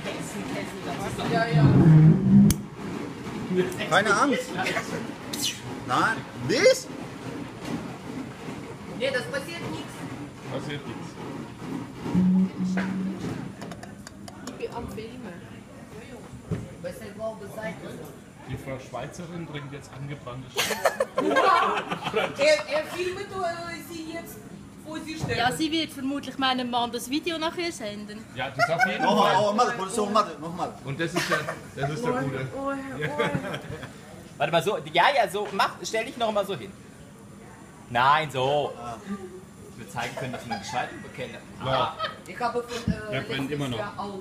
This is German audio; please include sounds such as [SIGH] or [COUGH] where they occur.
Hexenkessel. Das Ja, ja. Keine Angst. Nein. Was? Nee, das passiert nichts. Passiert nichts. Ich bin am Seite? Die Frau Schweizerin trinkt jetzt angebrannte [LAUGHS] Er, er filmt Ja, sie wird vermutlich meinem Mann das Video nachher senden. Ja, das auf jeden Nochmal, Fall. nochmal, Position, nochmal, nochmal. Und das ist der, das ist der gute. [LAUGHS] Warte mal so. Ja, ja, so. Mach, stell dich noch mal so hin. Nein, so. Ich will zeigen können, dass man einen gescheiten bekennt. Ja. Ich habe von äh, letztes immer noch. Jahr auch